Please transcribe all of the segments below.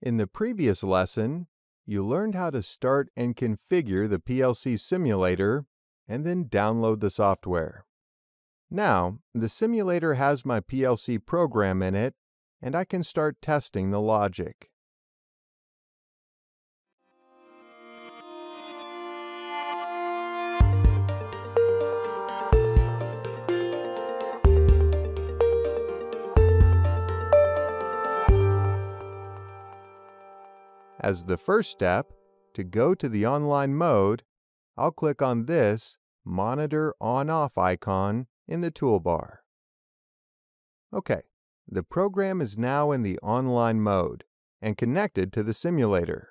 In the previous lesson, you learned how to start and configure the PLC simulator and then download the software. Now, the simulator has my PLC program in it, and I can start testing the logic. As the first step, to go to the online mode, I'll click on this Monitor On-Off icon in the toolbar. OK, the program is now in the online mode and connected to the simulator.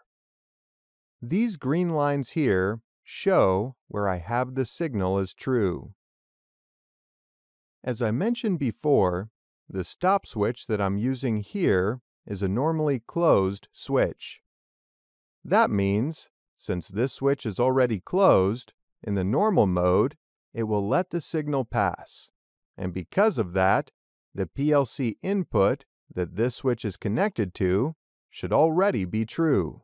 These green lines here show where I have the signal as true. As I mentioned before, the stop switch that I'm using here is a normally closed switch. That means, since this switch is already closed, in the normal mode, it will let the signal pass. And because of that, the PLC input that this switch is connected to should already be true.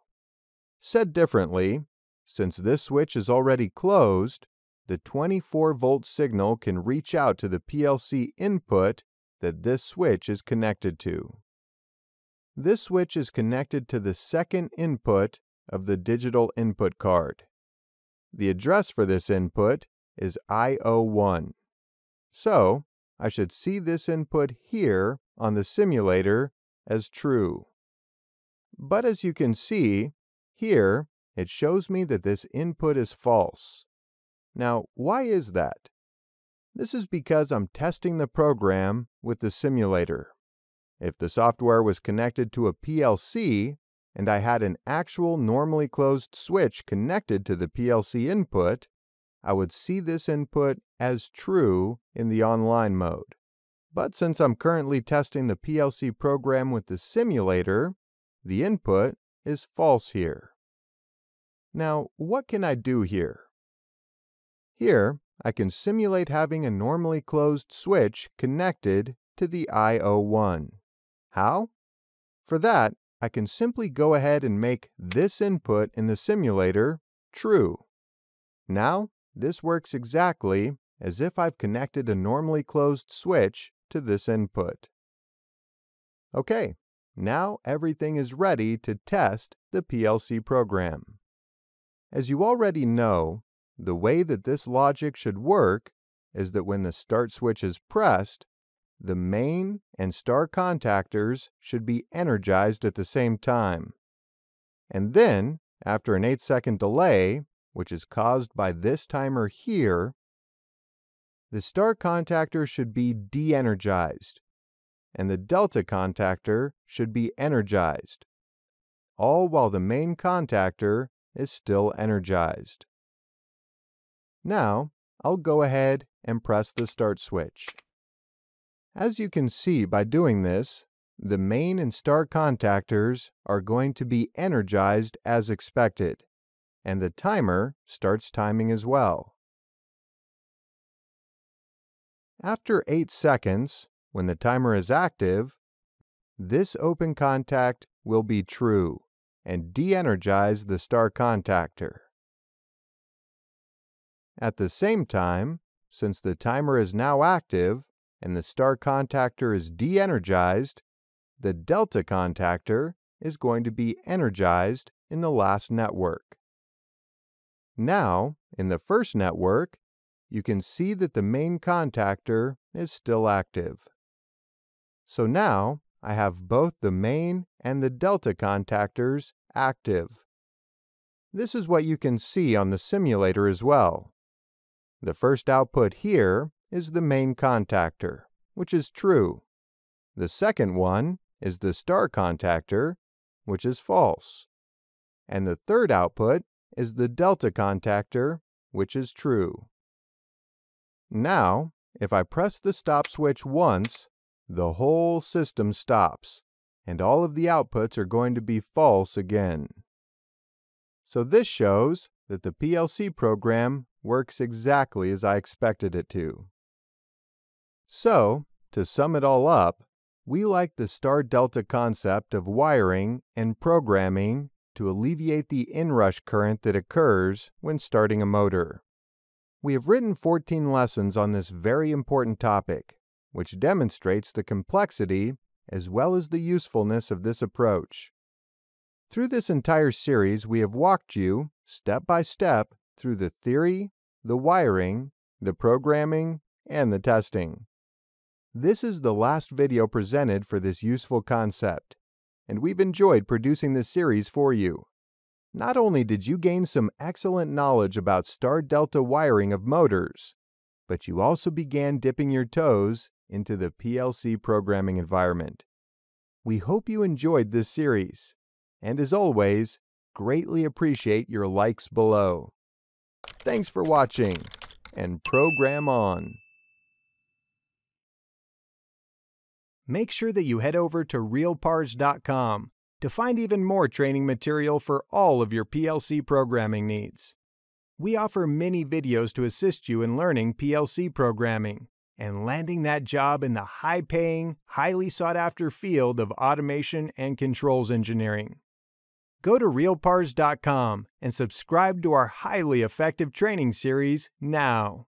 Said differently, since this switch is already closed, the 24 volt signal can reach out to the PLC input that this switch is connected to. This switch is connected to the second input of the digital input card. The address for this input is I01. So, I should see this input here on the simulator as true. But as you can see, here it shows me that this input is false. Now, why is that? This is because I'm testing the program with the simulator. If the software was connected to a PLC, and I had an actual normally closed switch connected to the PLC input, I would see this input as true in the online mode. But since I'm currently testing the PLC program with the simulator, the input is false here. Now, what can I do here? Here, I can simulate having a normally closed switch connected to the IO1. How? For that, I can simply go ahead and make this input in the simulator true. Now, this works exactly as if I've connected a normally closed switch to this input. Okay, now everything is ready to test the PLC program. As you already know, the way that this logic should work is that when the start switch is pressed, the main and star contactors should be energized at the same time. And then, after an 8 second delay, which is caused by this timer here, the star contactor should be de-energized, and the delta contactor should be energized, all while the main contactor is still energized. Now, I'll go ahead and press the start switch. As you can see by doing this, the main and star contactors are going to be energized as expected, and the timer starts timing as well. After 8 seconds, when the timer is active, this open contact will be true and de-energize the star contactor. At the same time, since the timer is now active, and the star contactor is de-energized, the delta contactor is going to be energized in the last network. Now, in the first network, you can see that the main contactor is still active. So now, I have both the main and the delta contactors active. This is what you can see on the simulator as well. The first output here is the main contactor, which is true. The second one is the star contactor, which is false. And the third output is the delta contactor, which is true. Now, if I press the stop switch once, the whole system stops, and all of the outputs are going to be false again. So this shows that the PLC program works exactly as I expected it to. So, to sum it all up, we like the star delta concept of wiring and programming to alleviate the inrush current that occurs when starting a motor. We have written 14 lessons on this very important topic, which demonstrates the complexity as well as the usefulness of this approach. Through this entire series, we have walked you, step by step, through the theory, the wiring, the programming, and the testing. This is the last video presented for this useful concept, and we've enjoyed producing this series for you. Not only did you gain some excellent knowledge about star delta wiring of motors, but you also began dipping your toes into the PLC programming environment. We hope you enjoyed this series, and as always, greatly appreciate your likes below. Thanks for watching, and program on. Make sure that you head over to realpars.com to find even more training material for all of your PLC programming needs. We offer many videos to assist you in learning PLC programming and landing that job in the high paying, highly sought after field of automation and controls engineering. Go to realpars.com and subscribe to our highly effective training series now.